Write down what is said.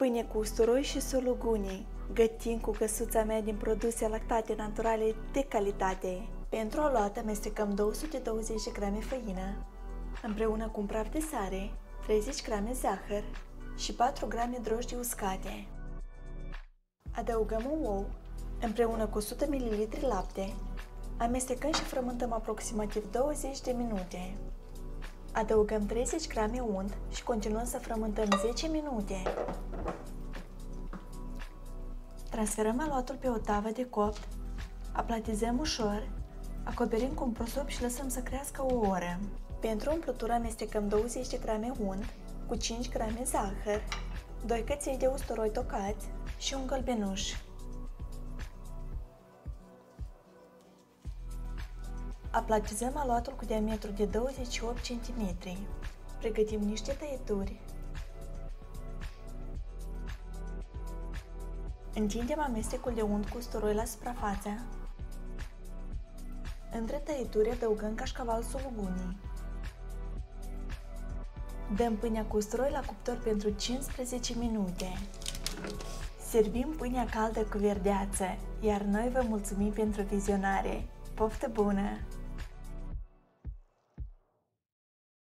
Pâine cu usturoi și solugunii. Gătim cu căsuța mea din produse lactate naturale de calitate. Pentru o luată amestecăm 220 de grame făină, împreună cu un praf de sare, 30 grame zahăr și 4 grame drojdii uscate. Adăugăm un ou, împreună cu 100 ml lapte, amestecăm și frământăm aproximativ 20 de minute. Adăugăm 30 grame unt și continuăm să frământăm 10 minute. Transferăm aluatul pe o tavă de copt, aplatizăm ușor, acoperim cu un prosop și lăsăm să crească o oră. Pentru umplutură amestecăm 20 de grame unt cu 5 grame zahăr, 2 căței de usturoi tocați și un gălbenuș. Aplatizăm aluatul cu diametru de 28 cm. Pregătim niște tăieturi. Întindem amestecul de unt cu usturoi la suprafață. Între tăieturi adăugăm cașcaval sulugunii. Dăm pâinea cu usturoi la cuptor pentru 15 minute. Servim pâinea caldă cu verdeață, iar noi vă mulțumim pentru vizionare. Poftă bună!